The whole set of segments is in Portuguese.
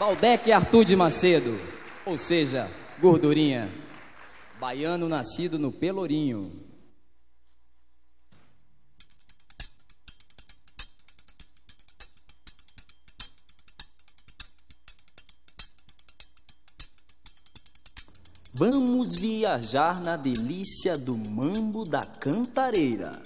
Valdec Arthur de Macedo, ou seja, gordurinha. Baiano nascido no Pelourinho. Vamos viajar na delícia do mambo da cantareira.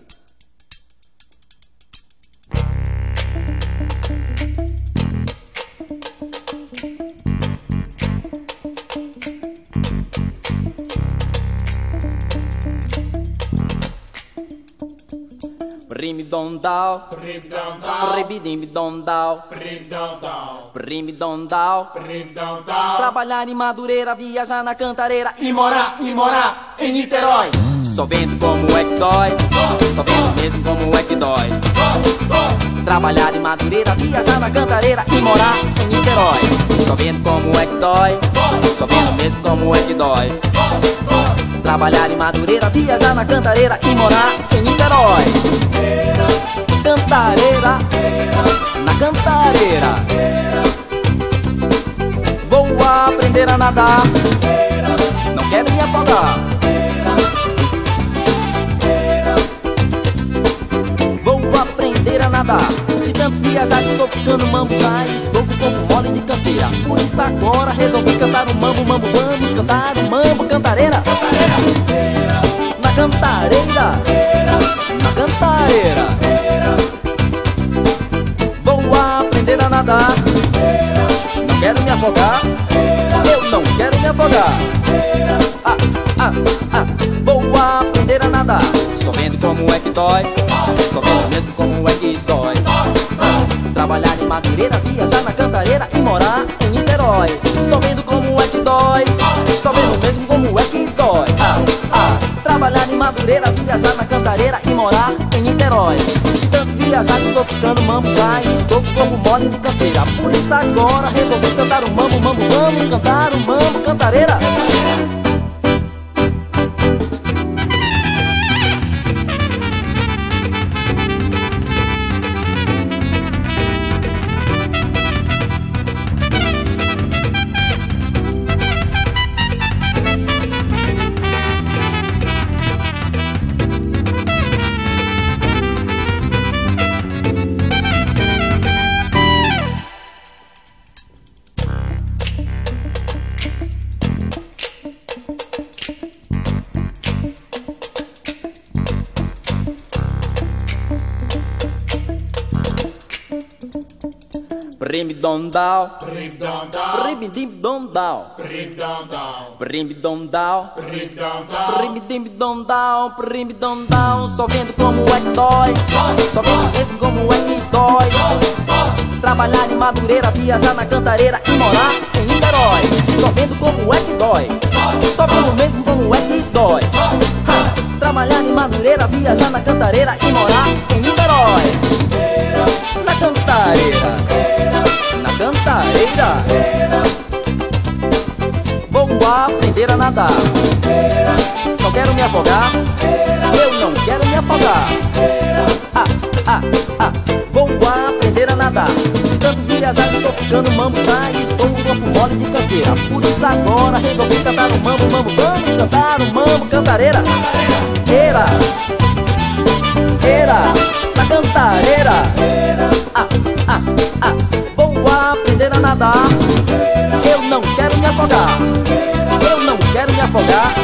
Prim dum dum. Trabalhar em Madureira, viajar na cantareira E morar, e morar em Niterói. Só vendo como é que dói, só vendo mesmo como é que dói. Trabalhar em Madureira, viajar na cantareira e morar em Niterói. Só vendo como é que dói, só vendo mesmo como é que dói. Trabalhar em Madureira, viajar na cantareira e morar em Niterói. Cantareira, na cantareira. Vou aprender a nadar, viajar estou ficando mambo Já estou com o corpo mole de canseira. Por isso agora resolvi cantar um mambo Mambo, vamos cantar um mambo Cantareira. Na cantareira Na cantareira. Vou aprender a nadar. Não quero me afogar. Eu não quero me afogar. Ah, ah, ah. Vou aprender a nadar. Só vendo como é que dói. Só vendo mesmo como é que dói Trabalhar em Madureira, viajar na cantareira E morar em Niterói. Só vendo como é que dói Só vendo mesmo como é que dói. Ah, ah. Trabalhar em Madureira, viajar na cantareira E morar em Niterói. De tanto viajar estou ficando mambo já E estou com o corpo mole de canseira. Por isso agora resolvi cantar um mambo Mambo, vamos cantar um mambo Cantareira. Brim dum dum. brim dim dondal, brim dondal, só vendo como é que dói, só vendo mesmo como é que dói. Trabalhar em Madureira, viajar na cantareira e morar em Niterói, só vendo como é que dói, só vendo mesmo como é que dói. Ha! Trabalhar em Madureira, viajar na cantareira e aprender a nadar. Não quero me afogar. Eu não quero me afogar. Ah, ah, ah. Vou aprender a nadar. De tanto viajar estou ficando mambo já estou com o corpo mole de canseira. Por isso agora resolvi cantar um mambo, mambo. Vamos cantar um mambo, cantareira. Era, era, na cantareira. Ah, ah, ah. Vou aprender a nadar. Eu não quero me afogar quero me afogar.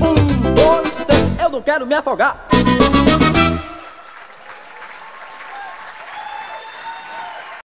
Um, dois, três, eu não quero me afogar.